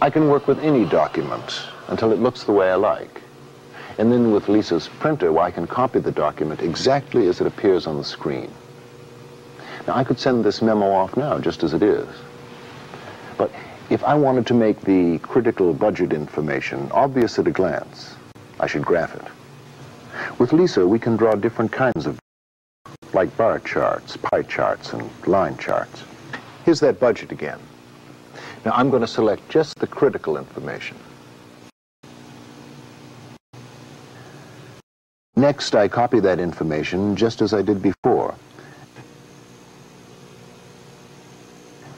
I can work with any document until it looks the way I like. And then with Lisa's printer, well, I can copy the document exactly as it appears on the screen. Now, I could send this memo off now, just as it is. But if I wanted to make the critical budget information obvious at a glance, I should graph it. With Lisa, we can draw different kinds of, like bar charts, pie charts, and line charts. Here's that budget again. Now I'm going to select just the critical information. Next, I copy that information just as I did before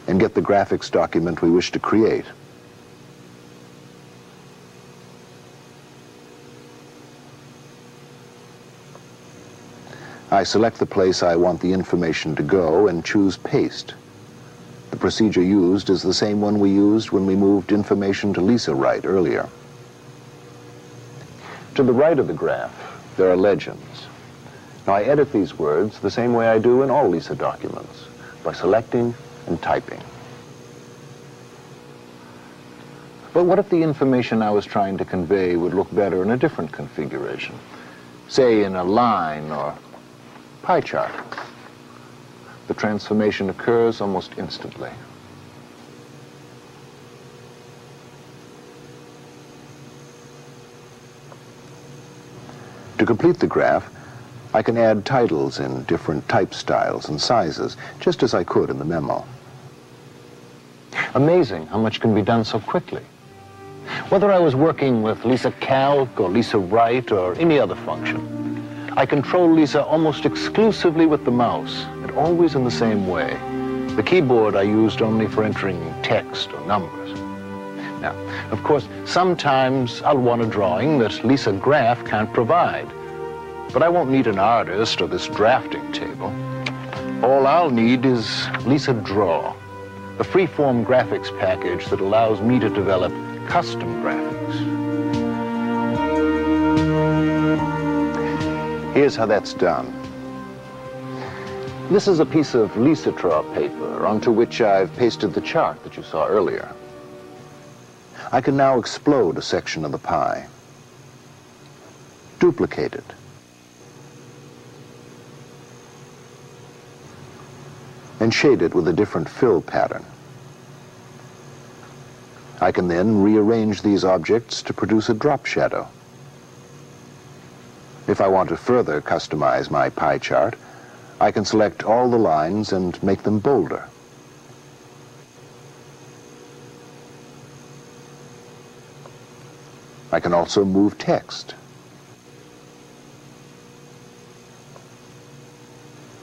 and get the graphics document we wish to create. I select the place I want the information to go and choose Paste. Procedure used is the same one we used when we moved information to Lisa Write earlier. To the right of the graph, there are legends. Now I edit these words the same way I do in all Lisa documents, by selecting and typing. But what if the information I was trying to convey would look better in a different configuration? Say in a line or pie chart. The transformation occurs almost instantly. To complete the graph, I can add titles in different type styles and sizes, just as I could in the memo. Amazing how much can be done so quickly. Whether I was working with Lisa Calc or Lisa Write or any other function, I control Lisa almost exclusively with the mouse, always in the same way. The keyboard I used only for entering text or numbers. Now, of course, sometimes I'll want a drawing that Lisa Graph can't provide. But I won't need an artist or this drafting table. All I'll need is Lisa Draw, a free-form graphics package that allows me to develop custom graphics. Here's how that's done. This is a piece of LisaDraw paper onto which I've pasted the chart that you saw earlier. I can now explode a section of the pie. Duplicate it. And shade it with a different fill pattern. I can then rearrange these objects to produce a drop shadow. If I want to further customize my pie chart, I can select all the lines and make them bolder. I can also move text.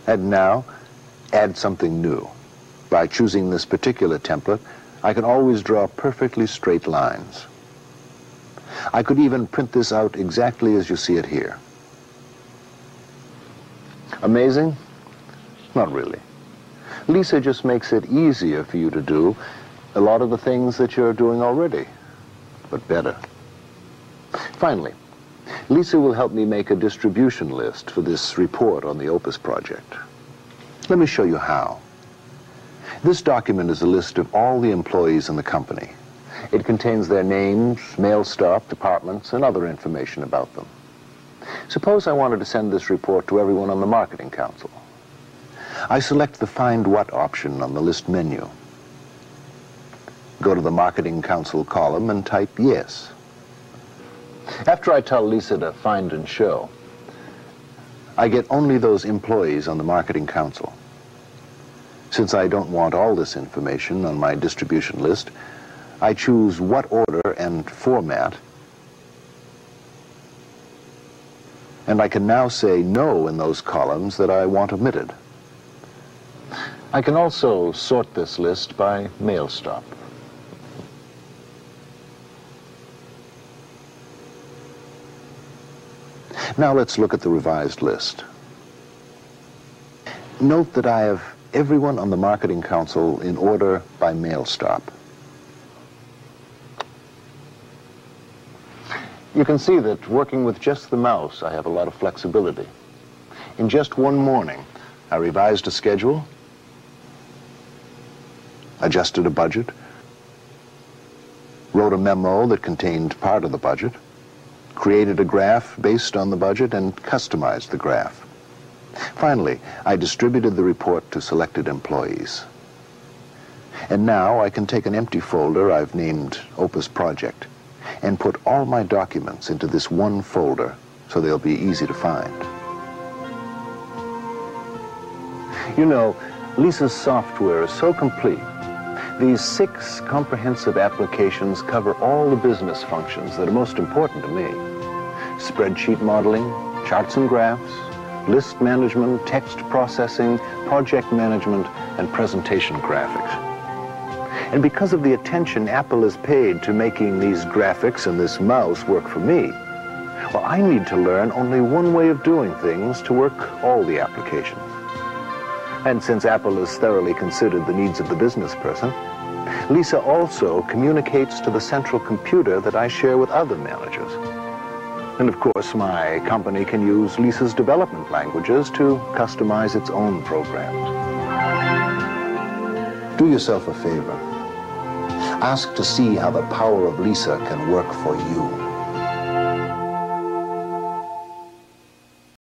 And now, add something new. By choosing this particular template, I can always draw perfectly straight lines. I could even print this out exactly as you see it here. Amazing? Not really. Lisa just makes it easier for you to do a lot of the things that you're doing already, but better. Finally, Lisa will help me make a distribution list for this report on the Opus project. Let me show you how. This document is a list of all the employees in the company. It contains their names, mail stop, departments, and other information about them. Suppose I wanted to send this report to everyone on the Marketing Council. I select the Find What option on the list menu. Go to the Marketing Council column and type Yes. After I tell Lisa to find and show, I get only those employees on the Marketing Council. Since I don't want all this information on my distribution list, I choose what order and format and I can now say no in those columns that I want omitted. I can also sort this list by mail stop. Now let's look at the revised list. Note that I have everyone on the Marketing Council in order by mail stop. You can see that working with just the mouse, I have a lot of flexibility. In just one morning, I revised a schedule, adjusted a budget, wrote a memo that contained part of the budget, created a graph based on the budget, and customized the graph. Finally, I distributed the report to selected employees. And now I can take an empty folder I've named Opus Project and put all my documents into this one folder so they'll be easy to find. You know, Lisa's software is so complete. These six comprehensive applications cover all the business functions that are most important to me. Spreadsheet modeling, charts and graphs, list management, text processing, project management, and presentation graphics. And because of the attention Apple has paid to making these graphics and this mouse work for me, well, I need to learn only one way of doing things to work all the applications. And since Apple has thoroughly considered the needs of the business person, Lisa also communicates to the central computer that I share with other managers. And of course, my company can use Lisa's development languages to customize its own programs. Do yourself a favor. Ask to see how the power of Lisa can work for you.